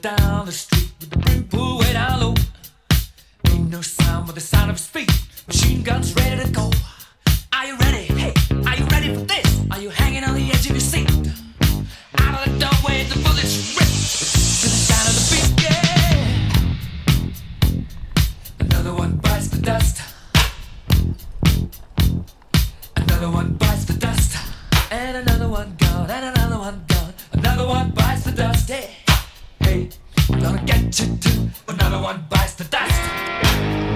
down the street with the brim pulled way down low. Ain't no sound but the sound of his feet. Machine guns ready to go. Are you ready? Hey, are you ready for this? Are you hanging on the edge of your seat? Out of the doorway, the bullets rip to the sound of the beat. Yeah. Another one bites the dust. You too. Another one bites the dust.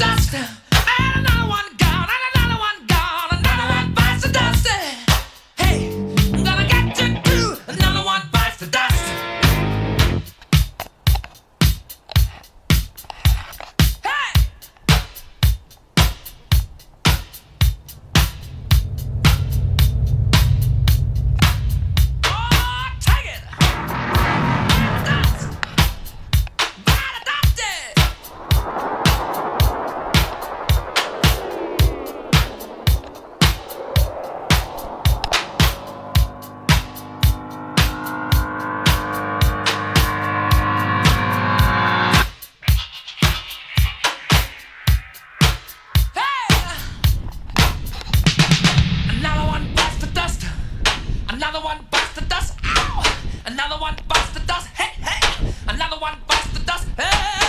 The Another one bites the dust. Ow! Another one bites the dust. Hey, hey! Another one bites the dust. Hey!